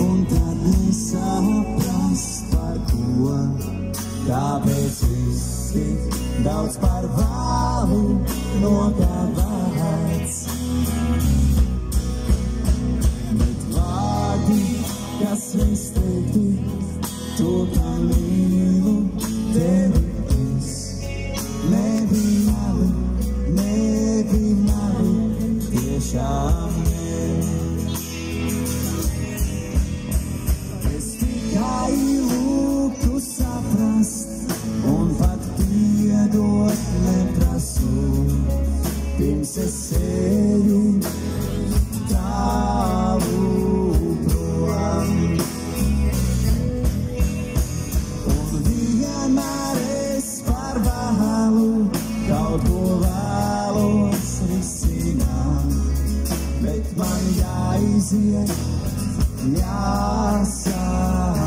un tad nesaprast par ko, kāpēc viss tik daudz par vālu nogādāts. Bet vārdi, kas mēs teikti, to kā mīlu tevi es. Nebija mali, nebija mali, tiešām pirms es eju tālu prom. Un vienmēr es par vēlu kaut ko vēlos risināt, bet man jāiziet, jāsāk.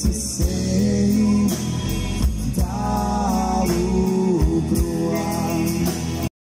se sente.